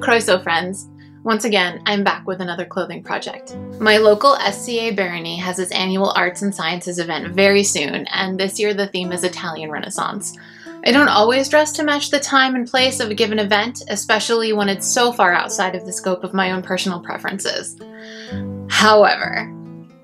Croeso friends! Once again, I'm back with another clothing project. My local SCA Barony has its annual Arts and Sciences event very soon, and this year the theme is Italian Renaissance. I don't always dress to match the time and place of a given event, especially when it's so far outside of the scope of my own personal preferences. However,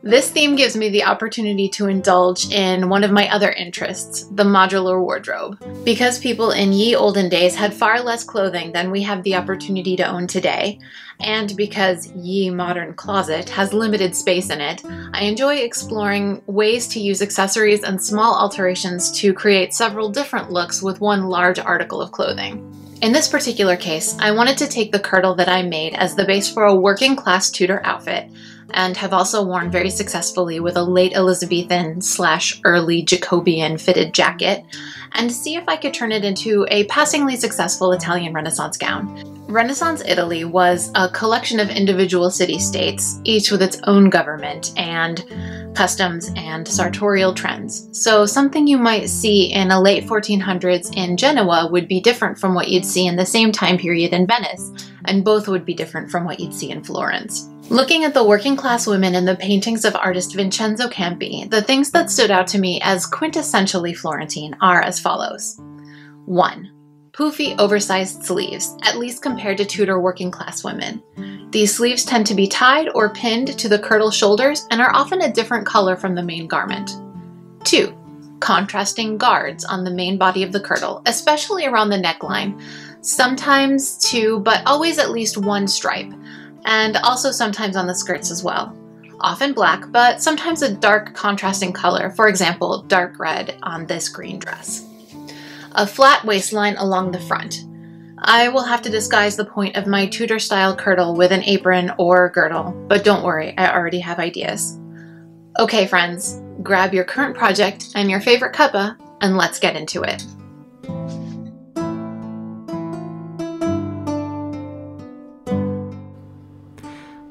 this theme gives me the opportunity to indulge in one of my other interests, the modular wardrobe. Because people in ye olden days had far less clothing than we have the opportunity to own today, and because ye modern closet has limited space in it, I enjoy exploring ways to use accessories and small alterations to create several different looks with one large article of clothing. In this particular case, I wanted to take the kirtle that I made as the base for a working class Tudor outfit, and have also worn very successfully with a late Elizabethan slash early Jacobean fitted jacket, and see if I could turn it into a passingly successful Italian Renaissance gown. Renaissance Italy was a collection of individual city-states, each with its own government and customs and sartorial trends. So something you might see in a late 1400s in Genoa would be different from what you'd see in the same time period in Venice, and both would be different from what you'd see in Florence. Looking at the working class women in the paintings of artist Vincenzo Campi, the things that stood out to me as quintessentially Florentine are as follows. 1. Poofy, oversized sleeves, at least compared to Tudor working class women. These sleeves tend to be tied or pinned to the kirtle shoulders and are often a different color from the main garment. 2. Contrasting guards on the main body of the kirtle, especially around the neckline, sometimes two, but always at least one stripe, and also sometimes on the skirts as well. Often black, but sometimes a dark contrasting color, for example, dark red on this green dress. A flat waistline along the front. I will have to disguise the point of my Tudor style kirtle with an apron or girdle, but don't worry, I already have ideas. Okay friends, grab your current project and your favorite cuppa, and let's get into it.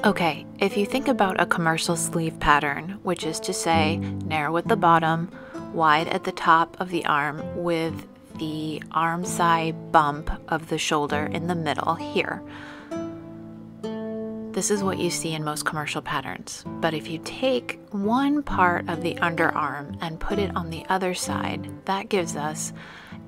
Okay, if you think about a commercial sleeve pattern, which is to say narrow at the bottom, wide at the top of the arm with the arm side bump of the shoulder in the middle here. This is what you see in most commercial patterns. But if you take one part of the underarm and put it on the other side, that gives us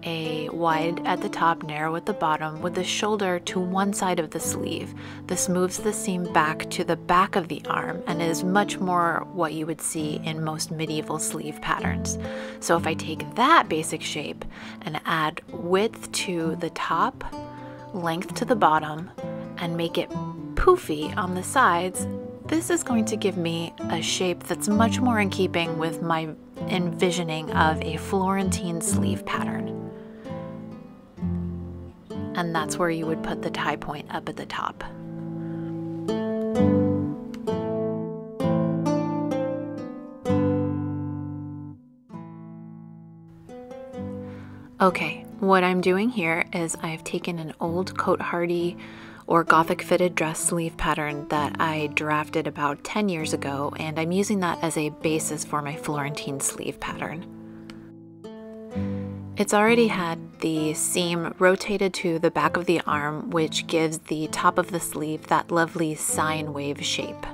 a wide at the top, narrow at the bottom, with the shoulder to one side of the sleeve. This moves the seam back to the back of the arm and is much more what you would see in most medieval sleeve patterns. So if I take that basic shape and add width to the top, length to the bottom, and make it poofy on the sides, this is going to give me a shape that's much more in keeping with my envisioning of a Florentine sleeve pattern and that's where you would put the tie point up at the top. Okay, what I'm doing here is I've taken an old cotehardie or Gothic fitted dress sleeve pattern that I drafted about 10 years ago and I'm using that as a basis for my Florentine sleeve pattern. It's already had the seam rotated to the back of the arm, which gives the top of the sleeve that lovely sine wave shape.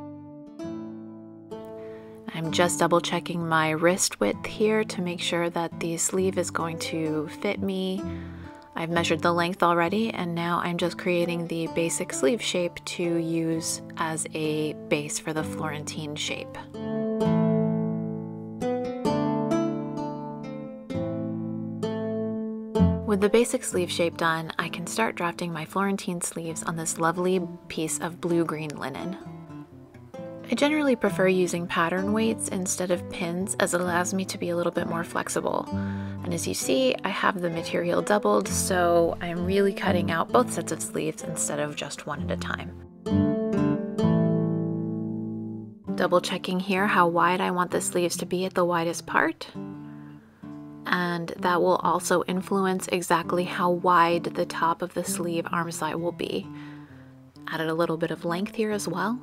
I'm just double checking my wrist width here to make sure that the sleeve is going to fit me. I've measured the length already and now I'm just creating the basic sleeve shape to use as a base for the Florentine shape. With the basic sleeve shape done, I can start drafting my Florentine sleeves on this lovely piece of blue-green linen. I generally prefer using pattern weights instead of pins as it allows me to be a little bit more flexible. And as you see, I have the material doubled, so I'm really cutting out both sets of sleeves instead of just one at a time. Double checking here how wide I want the sleeves to be at the widest part and that will also influence exactly how wide the top of the sleeve arm side will be. Added a little bit of length here as well.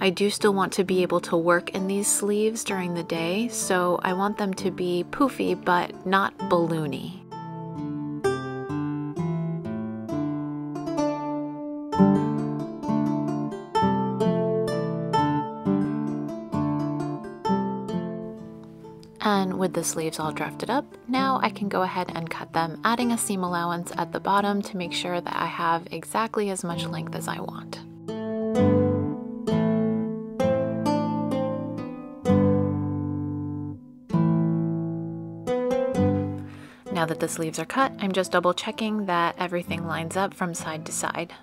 I do still want to be able to work in these sleeves during the day, so I want them to be poofy but not balloony. The sleeves all drafted up, now I can go ahead and cut them, adding a seam allowance at the bottom to make sure that I have exactly as much length as I want. Now that the sleeves are cut, I'm just double checking that everything lines up from side to side.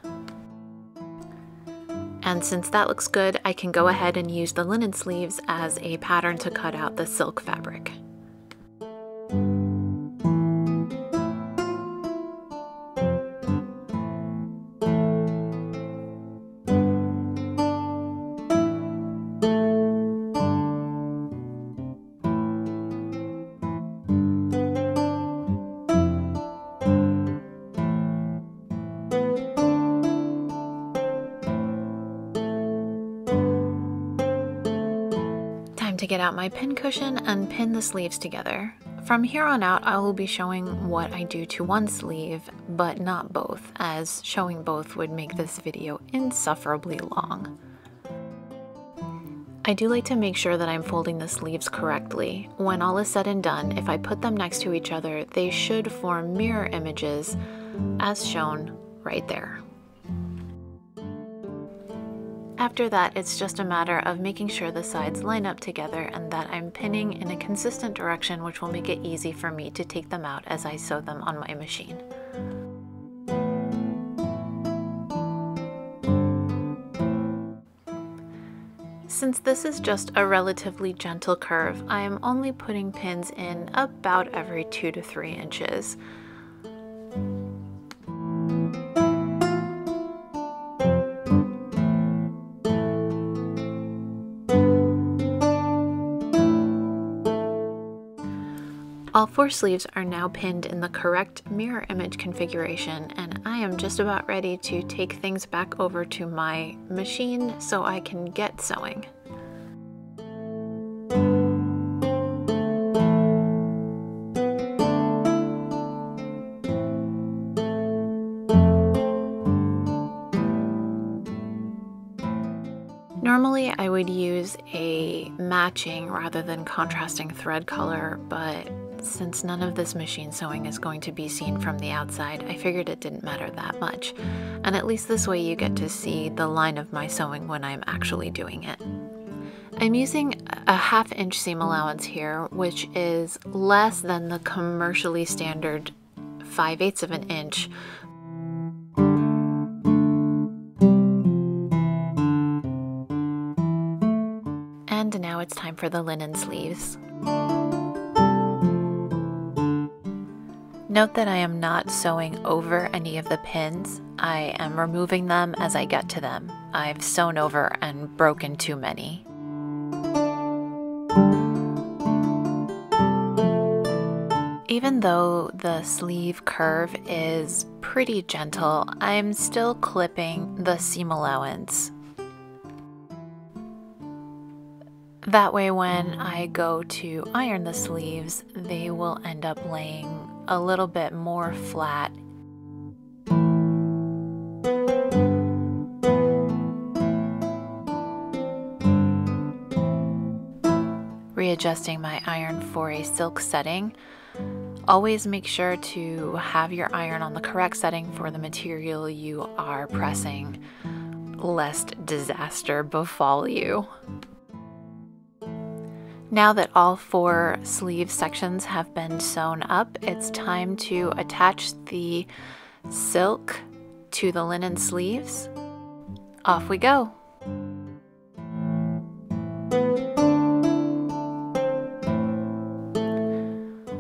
And since that looks good, I can go ahead and use the linen sleeves as a pattern to cut out the silk fabric. Out my pin cushion and pin the sleeves together. From here on out, I will be showing what I do to one sleeve, but not both, as showing both would make this video insufferably long. I do like to make sure that I'm folding the sleeves correctly. When all is said and done, if I put them next to each other, they should form mirror images as shown right there. After that, it's just a matter of making sure the sides line up together and that I'm pinning in a consistent direction which will make it easy for me to take them out as I sew them on my machine. Since this is just a relatively gentle curve, I am only putting pins in about every 2 to 3 inches. All four sleeves are now pinned in the correct mirror image configuration and I am just about ready to take things back over to my machine so I can get sewing. Normally I would use a matching rather than contrasting thread color, but since none of this machine sewing is going to be seen from the outside, I figured it didn't matter that much. And at least this way you get to see the line of my sewing when I'm actually doing it. I'm using a half inch seam allowance here, which is less than the commercially standard 5 eighths of an inch. And now it's time for the linen sleeves. Note that I am not sewing over any of the pins. I am removing them as I get to them. I've sewn over and broken too many. Even though the sleeve curve is pretty gentle, I'm still clipping the seam allowance. That way when I go to iron the sleeves, they will end up laying a little bit more flat. Readjusting my iron for a silk setting. Always make sure to have your iron on the correct setting for the material you are pressing, lest disaster befall you. Now that all four sleeve sections have been sewn up, it's time to attach the silk to the linen sleeves. Off we go.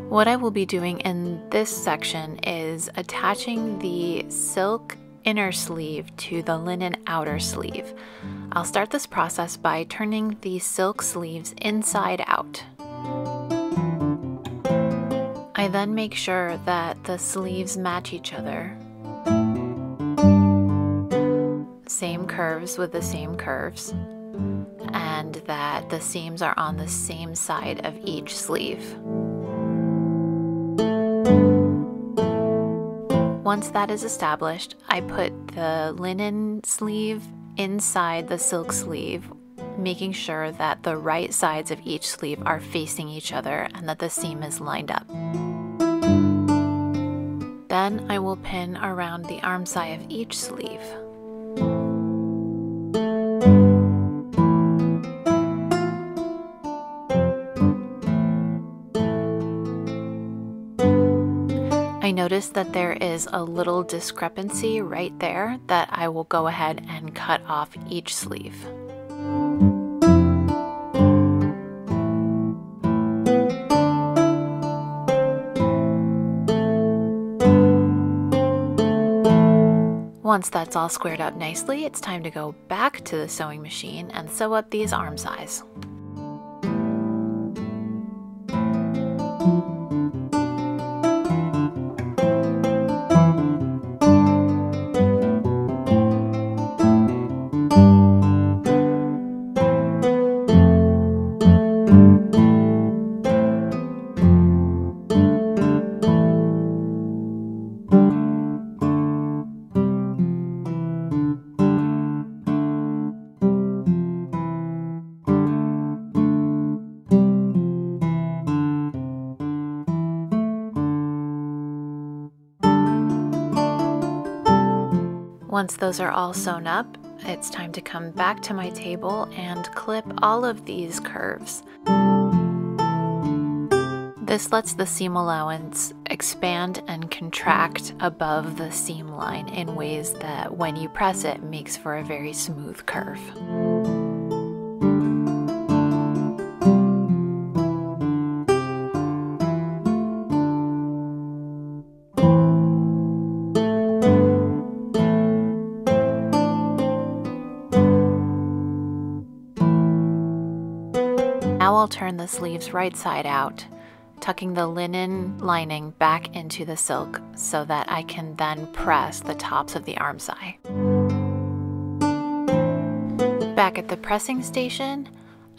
What I will be doing in this section is attaching the silk inner sleeve to the linen outer sleeve. I'll start this process by turning the silk sleeves inside out. I then make sure that the sleeves match each other. Same curves with the same curves. and that the seams are on the same side of each sleeve. Once that is established, I put the linen sleeve inside the silk sleeve, making sure that the right sides of each sleeve are facing each other and that the seam is lined up. Then I will pin around the arm side of each sleeve. Notice that there is a little discrepancy right there that I will go ahead and cut off each sleeve. Once that's all squared up nicely, it's time to go back to the sewing machine and sew up these armscye. Once those are all sewn up, it's time to come back to my table and clip all of these curves. This lets the seam allowance expand and contract above the seam line in ways that when you press it makes for a very smooth curve. The sleeves right side out, tucking the linen lining back into the silk so that I can then press the tops of the armscye. Back at the pressing station,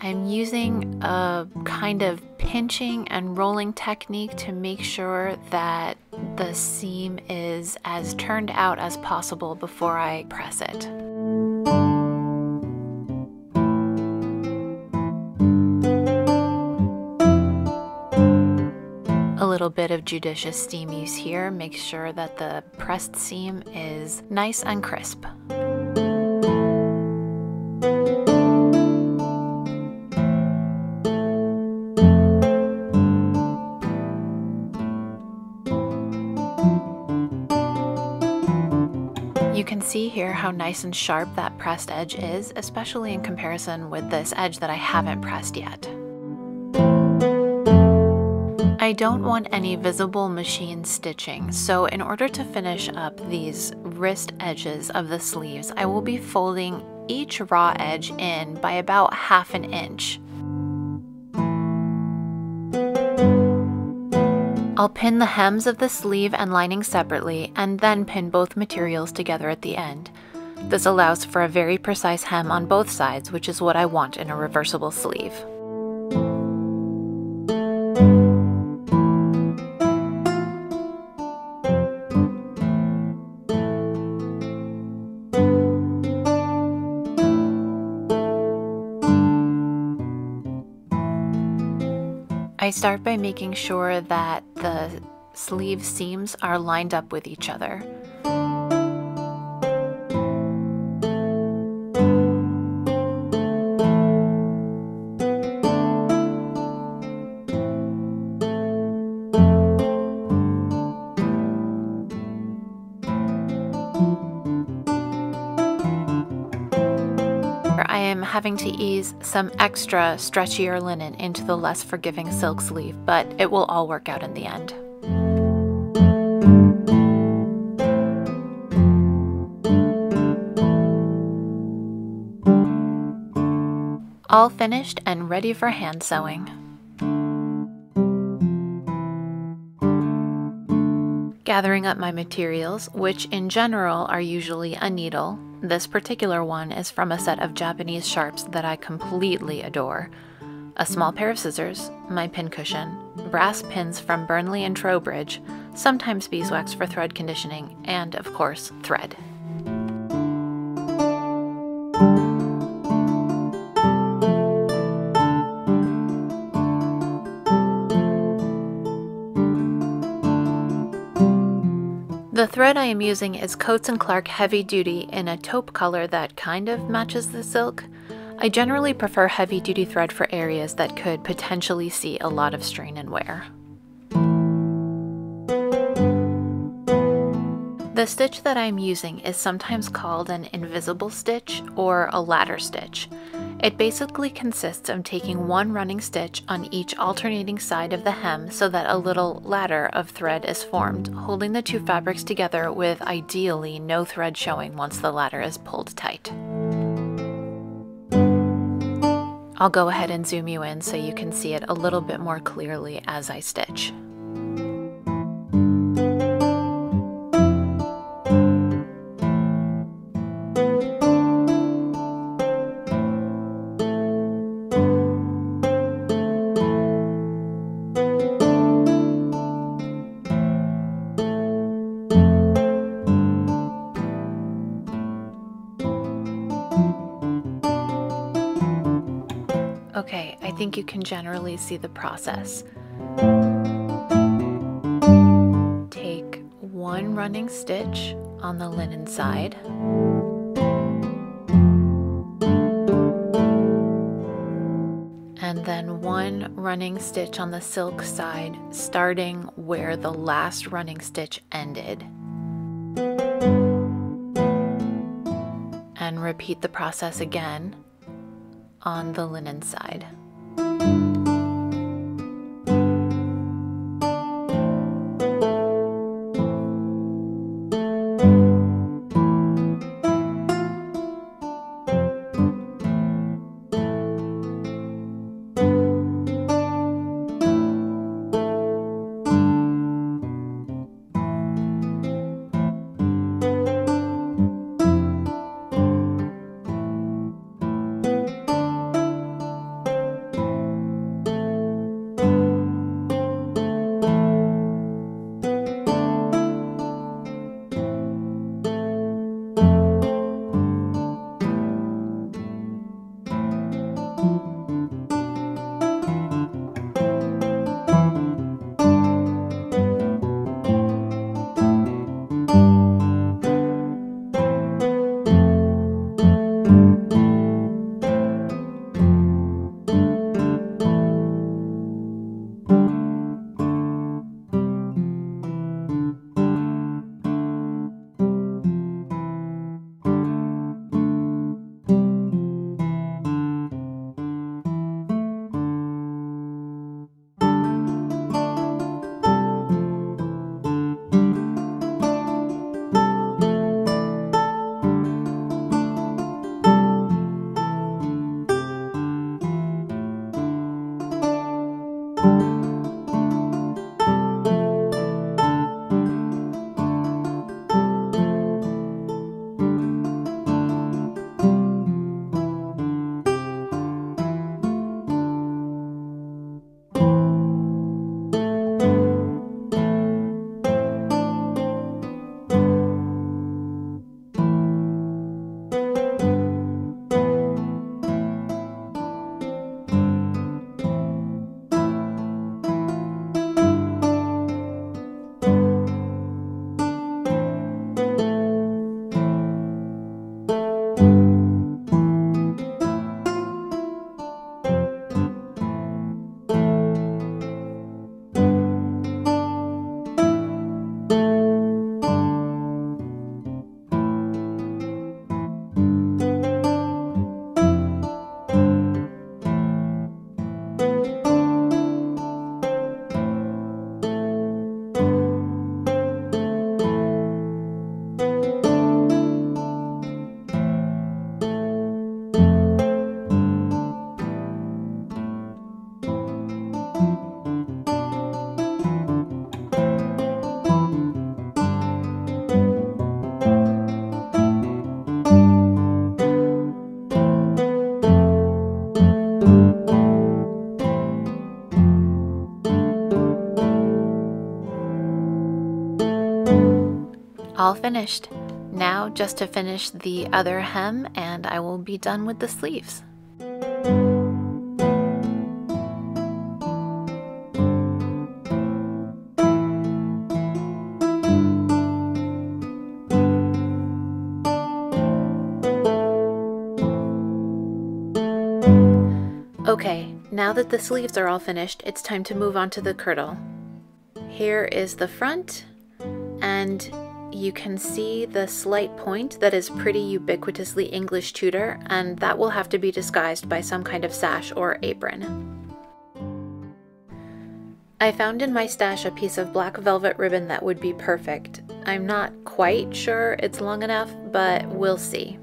I'm using a kind of pinching and rolling technique to make sure that the seam is as turned out as possible before I press it. Little bit of judicious steam use here makes sure that the pressed seam is nice and crisp. You can see here how nice and sharp that pressed edge is, especially in comparison with this edge that I haven't pressed yet. I don't want any visible machine stitching, so in order to finish up these wrist edges of the sleeves, I will be folding each raw edge in by about half an inch. I'll pin the hems of the sleeve and lining separately and then pin both materials together at the end. This allows for a very precise hem on both sides, which is what I want in a reversible sleeve. Start by making sure that the sleeve seams are lined up with each other. Some extra stretchier linen into the less forgiving silk sleeve, but it will all work out in the end. All finished and ready for hand sewing. gathering up my materials, which in general are usually a needle. This particular one is from a set of Japanese sharps that I completely adore. A small pair of scissors, my pincushion, brass pins from Burnley and Trowbridge, sometimes beeswax for thread conditioning, and of course, thread. Thread I am using is Coats & Clark Heavy Duty in a taupe color that kind of matches the silk. I generally prefer heavy duty thread for areas that could potentially see a lot of strain and wear. The stitch that I'm using is sometimes called an invisible stitch or a ladder stitch. It basically consists of taking one running stitch on each alternating side of the hem so that a little ladder of thread is formed, holding the two fabrics together with ideally no thread showing once the ladder is pulled tight. I'll go ahead and zoom you in so you can see it a little bit more clearly as I stitch. Okay, I think you can generally see the process. Take one running stitch on the linen side. And then one running stitch on the silk side, starting where the last running stitch ended. And repeat the process again on the linen side. Finished. Now just to finish the other hem and I will be done with the sleeves. Okay, now that the sleeves are all finished, it's time to move on to the kirtle. Here is the front, and you can see the slight point that is pretty ubiquitously English Tudor, and that will have to be disguised by some kind of sash or apron. I found in my stash a piece of black velvet ribbon that would be perfect. I'm not quite sure it's long enough, but we'll see.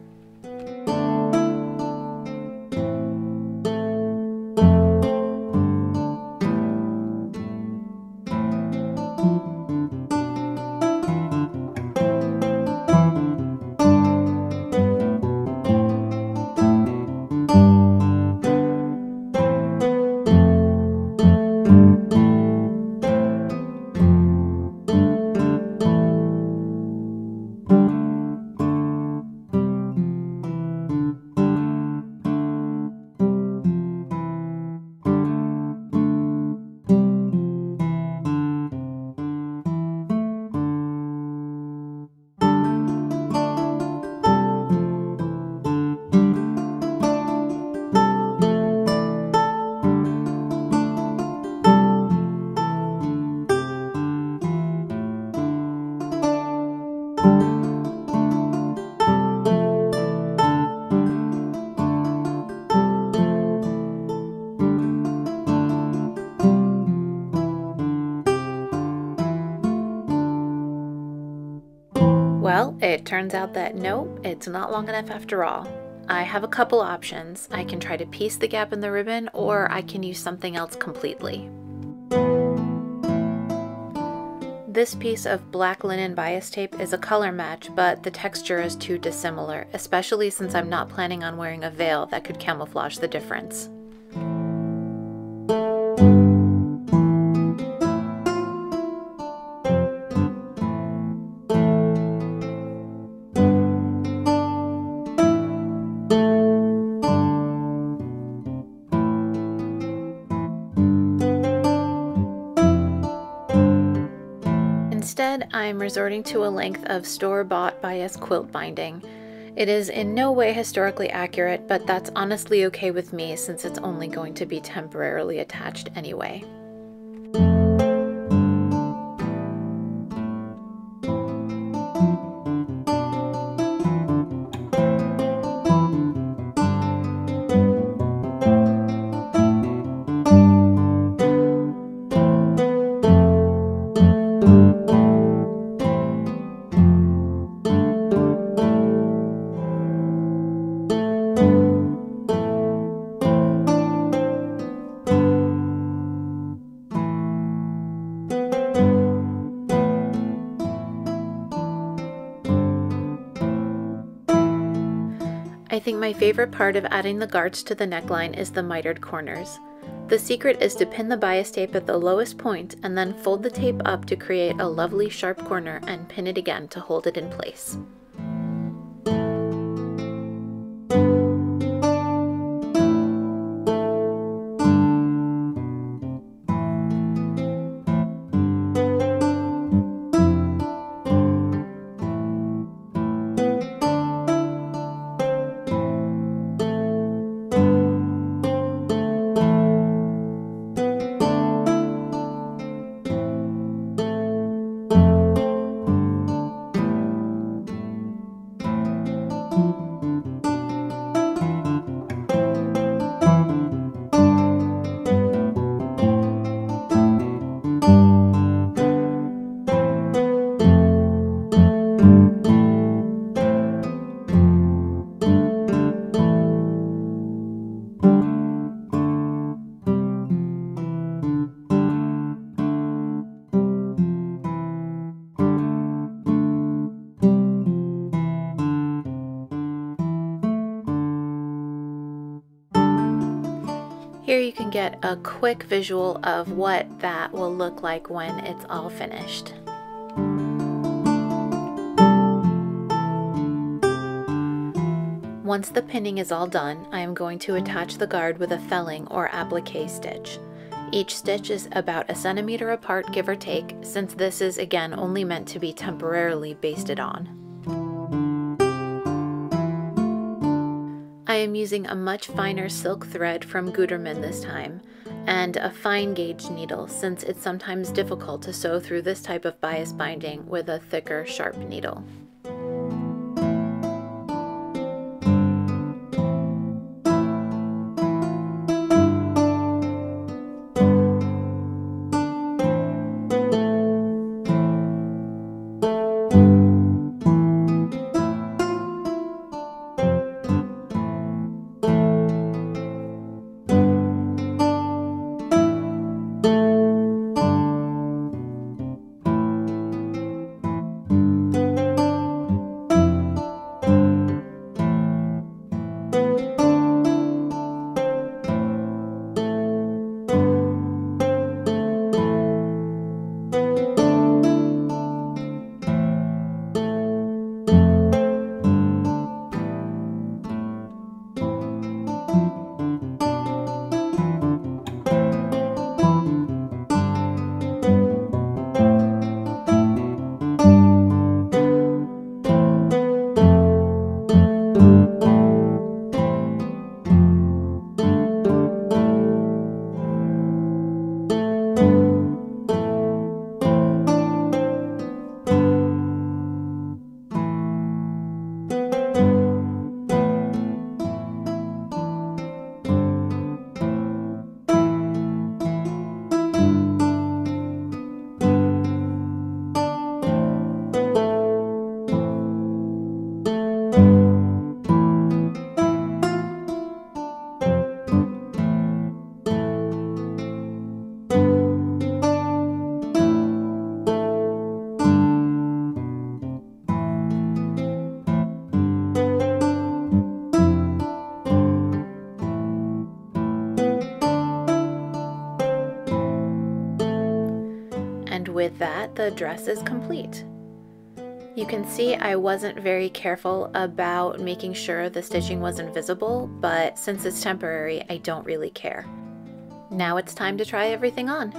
Turns out that nope, it's not long enough after all. I have a couple options. I can try to piece the gap in the ribbon, or I can use something else completely. This piece of black linen bias tape is a color match, but the texture is too dissimilar, especially since I'm not planning on wearing a veil that could camouflage the difference. I'm resorting to a length of store-bought bias quilt binding. It is in no way historically accurate, but that's honestly okay with me since it's only going to be temporarily attached anyway. I think my favorite part of adding the guards to the neckline is the mitered corners. The secret is to pin the bias tape at the lowest point and then fold the tape up to create a lovely sharp corner and pin it again to hold it in place. get a quick visual of what that will look like when it's all finished. Once the pinning is all done, I am going to attach the guard with a felling or applique stitch. Each stitch is about a centimeter apart give or take, since this is again only meant to be temporarily basted on. I am using a much finer silk thread from Gutermann this time, and a fine gauge needle since it's sometimes difficult to sew through this type of bias binding with a thicker sharp needle. The dress is complete. You can see I wasn't very careful about making sure the stitching wasn't visible, but since it's temporary, I don't really care. Now it's time to try everything on.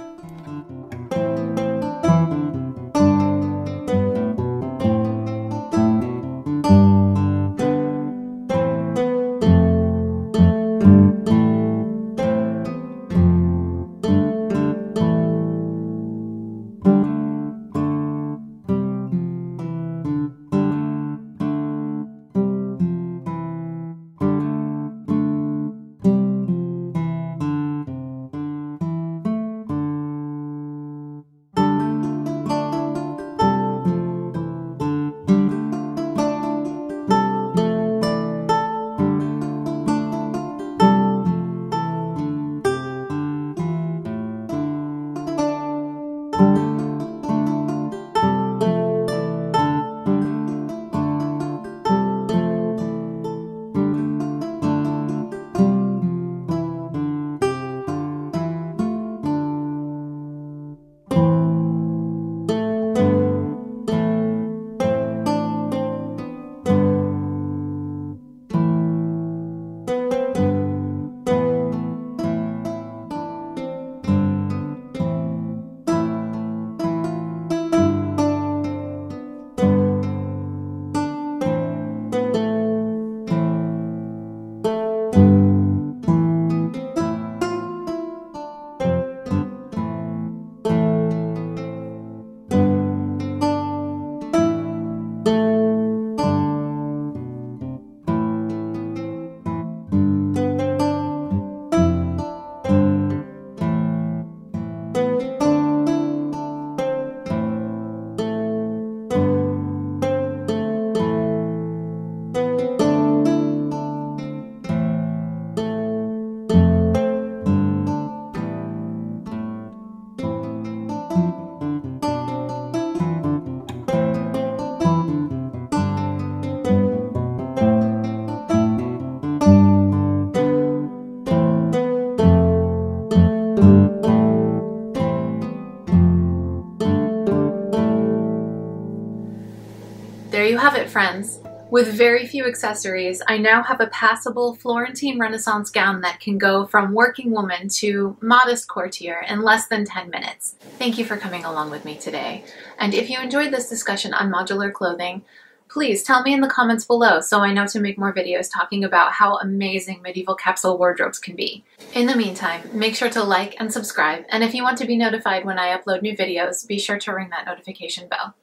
Friends. With very few accessories, I now have a passable Florentine Renaissance gown that can go from working woman to modest courtier in less than 10 minutes. Thank you for coming along with me today. And if you enjoyed this discussion on modular clothing, please tell me in the comments below so I know to make more videos talking about how amazing medieval capsule wardrobes can be. In the meantime, make sure to like and subscribe, and if you want to be notified when I upload new videos, be sure to ring that notification bell.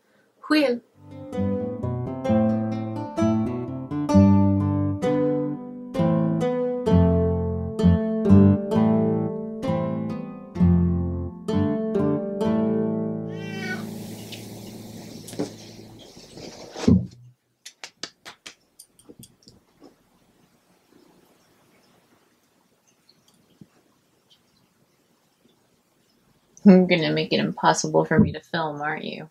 Huil! You're gonna make it impossible for me to film, aren't you?